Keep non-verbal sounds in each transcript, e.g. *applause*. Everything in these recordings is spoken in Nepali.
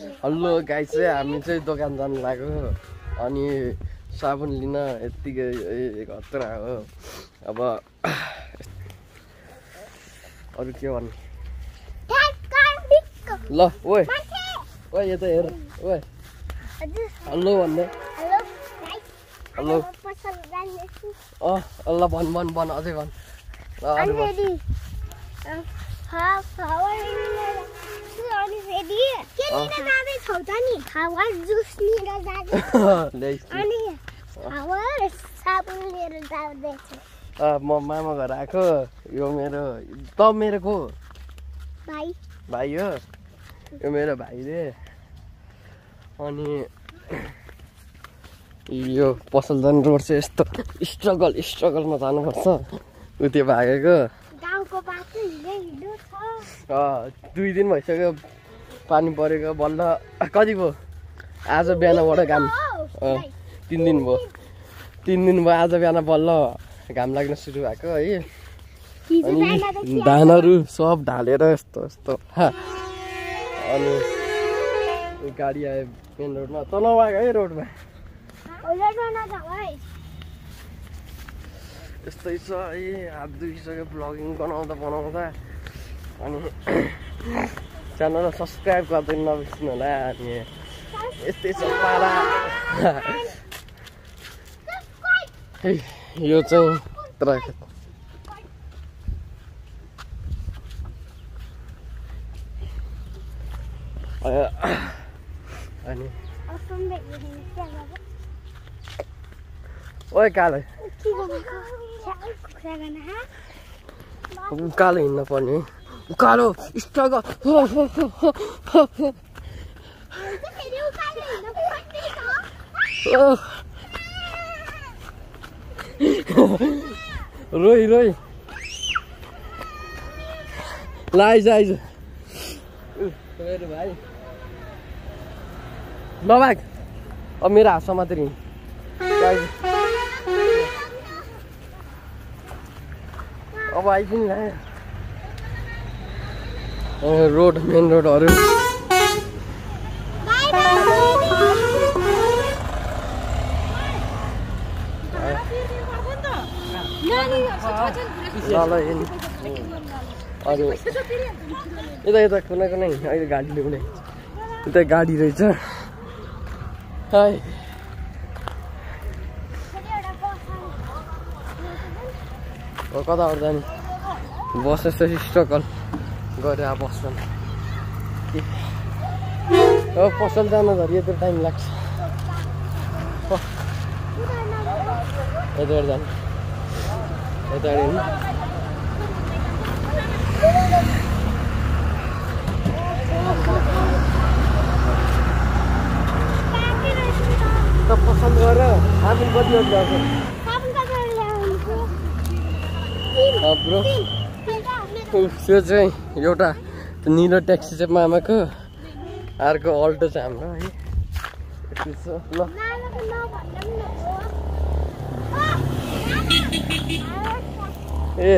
हल्लो गाई चाहिँ हामी चाहिँ दोकान जानु लाग्यो अनि साबुन लिन यत्तिकै खतरा हो। अब अरू के भन्ने? ल ओए। ओए यता हेर। ओए। हल्लो भन्ने हेलो। अँ ल भन् भन् भन् अझै भन्। ल म मामा घर आएको यो मेरो त मेरो को भाइ हो यो मेरो भाइ रे अनि यो पसल जाने रोड चाहिँ यस्तो. स्ट्रगल स्ट्रगलमा जानुपर्छ। उ त्यो भागेको। गाउँको बाटो हिँड्दै हिँड्नु छ। दुई दिन भइसक्यो पानी परेको बल्ल। कति भयो? आज बिहानबाट घाम। तिन दिन भयो। तिन दिन भयो आज बिहान बल्ल घाम लाग्न सुरु भएको है। अनि धानहरू सब ढालेर यस्तो यस्तो। अनि गाडी आयो मेन रोडमा। त नआएको है रोडमा? यस्तै छ है। हात दुखिसक्यो ब्लगिङ बनाउँदा बनाउँदा। अनि *coughs* च्यानललाई सब्सक्राइब गरिदिनु नबिर्सिनु होला अनि यस्तै छ पारा। *laughs* यो चाहिँ अनि ओए कालो। के गर्नुको कुखुरा गर्न? हा उकालो हिँड्नु पर्ने। उकालो स्ट्रगल रोइ रोइ ल आइज मेरो भाइ नभाग अब मेरो हात समातेर हिँड अब आइपुग्नु रोड मेन रोडहरू यता यता कुनै कुनै। अहिले गाडी ल्याउने। उता गाडी रहेछ। अब कताबाट जाने बस यसो स्ट्रगल गरेर बस्छन् अब पसल जानु यत्रो टाइम लाग्छ। यताबाट जानु। यताबाट त पसन्द गरेर हामी कति ब्रो। त्यो चाहिँ एउटा निलो ट्याक्सी चाहिँ मामाको अर्को अल्टो चाहिँ हाम्रो है। छ। ल। ए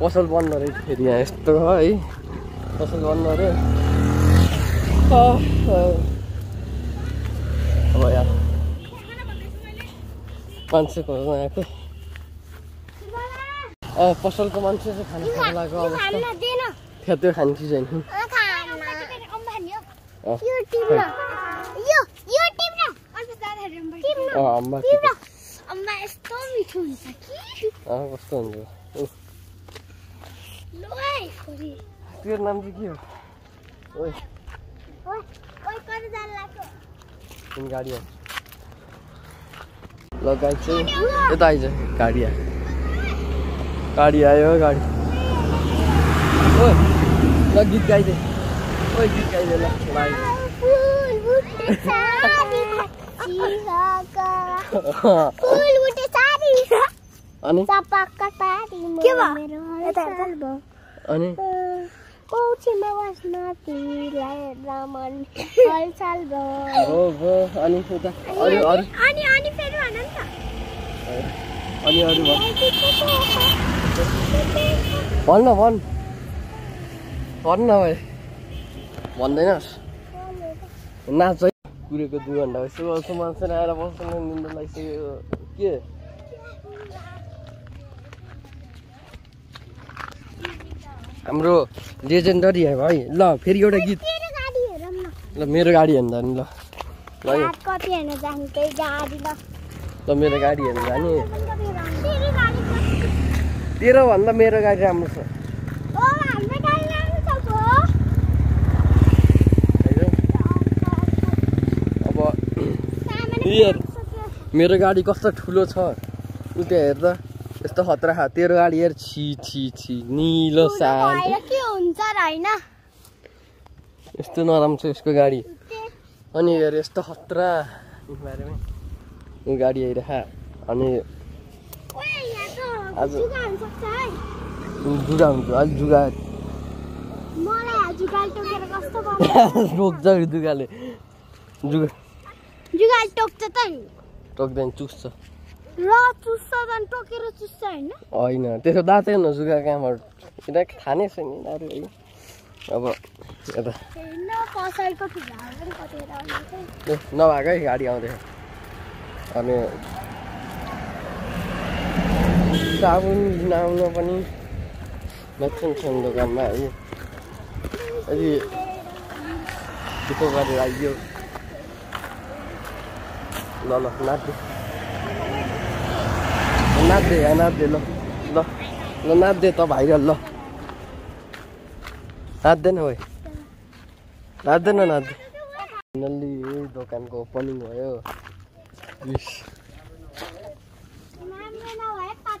पसल बन्द रहेछ फेरि यहाँ यस्तो है पसल बन्द अरे। अब यहाँ। मान्छे खोज्न आएको पसलको मान्छे चाहिँ खाना खानु लागेको अवस्था। थियो त्यो खाने। चिज होइन कस्तो हुन्छ? तेरो नाम चाहिँ के हो? ओइ। ओइ ओइ कता जान लाग्यो? तिमी गाडी आउँछ ल गाडी चाहिँ यता आइज गाडी आयो गाडी आयो गाडी। ओ ल गीत गाइदे। ओइ गीत गाइदे ल ल आइज फुल बुटे सारी चिराका फुल बुटे सारी अनि? चपक्क पारी के भयो? यता भयो अनि? कौछीमा बस्न तिमीलाई रमन हलचल भयो हो हो अनि उता अरू अरू? अनि अनि फेरि भन नि त। अनि अरू भन्। भन् न भन् भन् न भाइ भन्दैनस् नाच है कुरेको दुई घन्टा भइसक्यो अल्छो मान्छे आएर बस्नु निन्द्रा लागिसक्यो के हाम्रो लेजेन्डरी है भाइ ल फेरि एउटा गीत न ल मेरो गाडी हेर्नु जाने ल ल मेरो गाडी हेर्नु जाने तेरोभन्दा मेरो गाडी राम्रो छ अब हेर। मेरो गाडी कस्तो ठुलो छ उ त्यहाँ हेर्दा यस्तो खतरा खा तेरो गाडी हेर छि छि छि निलो साल भएर के हुन्छ र होइन यस्तो नराम्रो छ यसको गाडी अनि हेर यस्तो खतरा ऊ गाडी आइरह अनि आज- जुगा हुन्छ अलिक जुगा मलाई जुगाल कि जुगा जुगाल टोक्छ त टोक्दैन चुस्छ र चुस्छ झन् टोकेर चुस्छ होइन होइन त्यसको दाँतै न जुगा कहाँबाट यता थाहा नै छैन है अब यता नभएकै गाडी आउँदैछ अनि साबुन लिन आउन पनि नक्सन दोकानमा है अलि दुःख गरेर आइयो। ल ल नाच्दे नाच्दे यहाँ नाच्दे ल ल ल नाच्दे त भाइरल ल। नाच्दैन भाइ नाच्दैन नाच्दे फाइनल्ली दोकानको ओपनिङ भयो।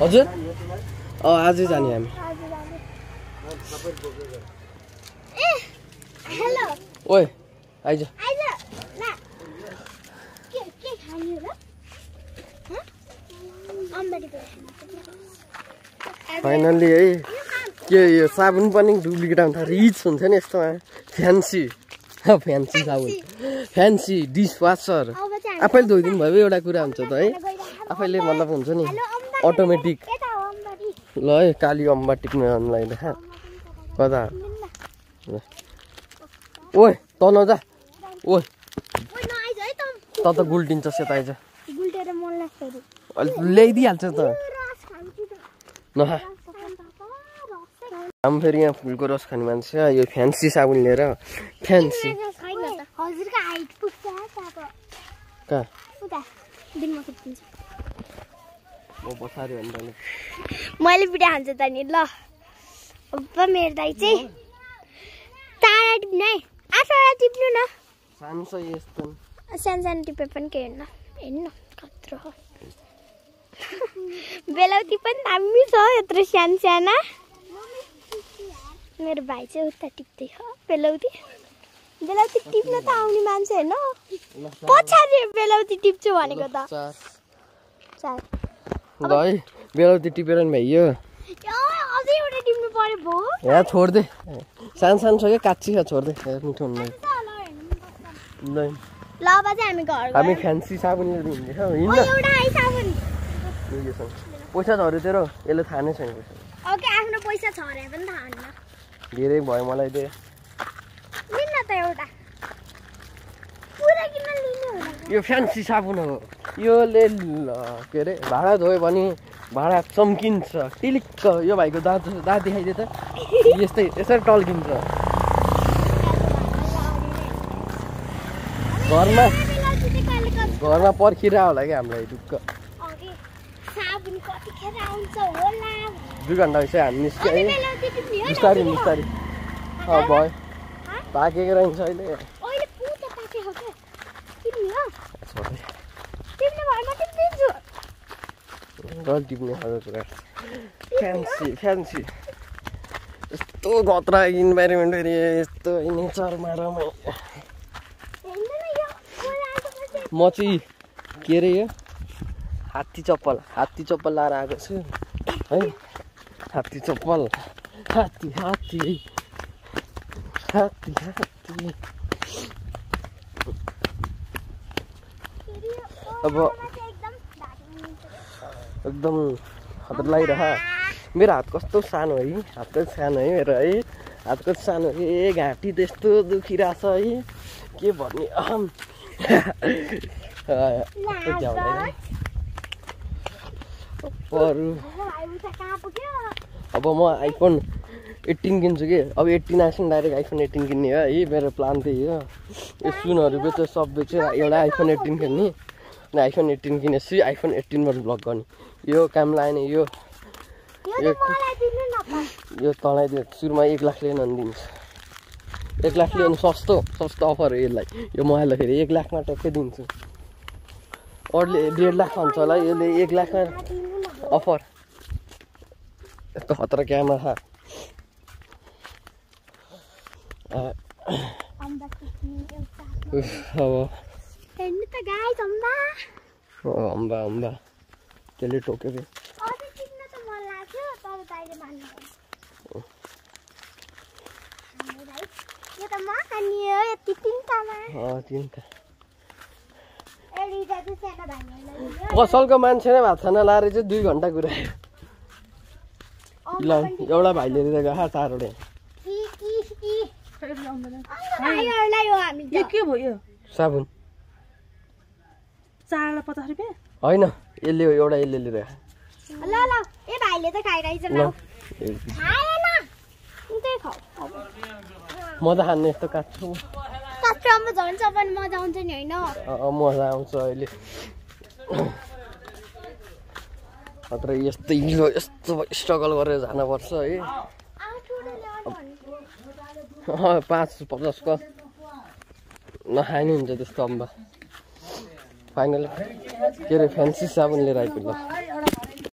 हजुर? अँ आजै जाने हामी। ओए आइज। फाइनल्ली है। के यो साबुन पनि डुप्लिकेट आउँछ रिच हुन्छ नि यस्तोमा। फ्यान्सी फ्यान्सी साबुन फ्यान्सी डिस वासर आफैले धोइदिनु भयो एउटा कुरा हुन्छ त है। आफैले मतलब हुन्छ नि। अटोमेटिक ल है काली अम्बा टिप्न जानुलाई देखा कता? ओए त नजा है त। त गुल्टिन्छ सेता आइज। ल्याइदिइहाल्छ त। नखा हामी फेरि यहाँ फुलको रस खाने मान्छे यो फ्यान्सी साबुन लिएर फ्यान्सी मैले भिडियो हान्छु त नि ल अब मेरो दाइ चाहिँ चारवटा टिप्नु है आठवटा टिप्नु न सानो सानो टिपे पनि के हेर्न हेर्नु कत्रो हो बेलाउती पनि दामी छ यत्रो सानो साना मेरो भाइ चाहिँ उता टिप्दै हो बेलाउती बेलाउती टिप्न त आउने मान्छे होइन। पछाडि बेलाउती टिप्छु भनेको त। बेलाउती टिपेर नि भइयो अझै एउटा टिप्नु पर्यो यहाँ छोडिदे। सानो सानो छ क्या काची छ छोडिदे। मिठो हुँदैन ल हामी घर हामी। फ्यान्सी साबुन लिएर हिँड्दैछौँ पैसा झऱ्यो तेरो। यसले थाहा नै छैन पैसा। ओके आफ्नो पैसा पनि थाहा हुन्न धेरै भयो मलाई दे। लिन त एउटा। पुरा किन लिनु होला? यो फ्यान्सी साबुन हो। योले ल- के अरे भाँडा धोयो भने भाँडा चम्किन्छ। टिलिक्क यो भाइको दाँत दाँत देखाइदियो त। यस्तै यसरी टल्किन्छ। घरमा घरमा पर्खिरह होला क्या हामीलाई ढुक्क साबुन कतिखेर आउँछ होला दुई घन्टा भइसक्यो हामी निस्क्यो बिस्तारै बिस्तारै। अँ भयो। पाकेको रहन्छ अहिले। टिप्ने कुरा। फ्यान्सी फ्यान्सी यस्तो खतरा इन्भाइरोमेन्ट फेरि यस्तो नेचरमा रमाइ हेर्नु न यो खोला आएपछि म चाहिँ के अरे यो? हात्ती चप्पल हात्ती चप्पल लाएर आएको छु है हात्ती चप्पल हात्ती हात्ती हात्ती हात्ती अब एकदम खतरा लागिरह मेरो हात कस्तो सानो है हात कति सानो है मेरो है हात कति सानो ए घाँटी त्यस्तो दुखिरहेछ है के भन्ने अरू अब म आइफोन एट्टिन किन्छु कि? अब एट्टिन आएपछि डाइरेक्ट आइफोन एट्टिन किन्ने हो है? मेरो प्लान त्यही हो। यो सुनहरू बेच्यो सब बेच्यो एउटा आइफोन एट्टिन किन्ने अनि आइफोन एट्टिन किनेपछि आइफोन एट्टिनबाट ब्लग गर्ने। यो काम लाग्ने यो यो न तँलाई सुरुमा एक लाख लिएन भने दिन्छु। एक लाख लियो भने सस्तो सस्तो अफर हो यसलाई। यो मोबाइल फेरि एक लाखमा ट्याक्कै दिन्छु। अरूले डेढ लाख भन्छ होला यसले एक लाखमा न अफर यस्तो खतरा क्यामेरा अम्बा त्यसले टोक्यो कि अझै पसलको मान्छे नै भात खाना लाएर चाहिँ दुई घन्टा कुरायो। ल एउटा भाइले दिएको खा चारवटा। के भयो साबुन। चारवटा पचास रुपियाँ? होइन यसले हो, एउटा यसले लिएर ल ल ए भाइले त खाइरहेछ ल। ल खाएन त्यही खाऊ। म त खाने यस्तो काट्छु अम्बा झन्छ पनि मजा आउँछ नि होइन? मजा आउँछ अहिले। मात्र यस्तो हिलो यस्तो स्ट्रगल गरेर जानुपर्छ है। पाँच पचासको नखाने हुन्छ त्यस्तो अम्बा। फाइनल के अरे फ्यान्सी साबुन लिएर आइपुग्यो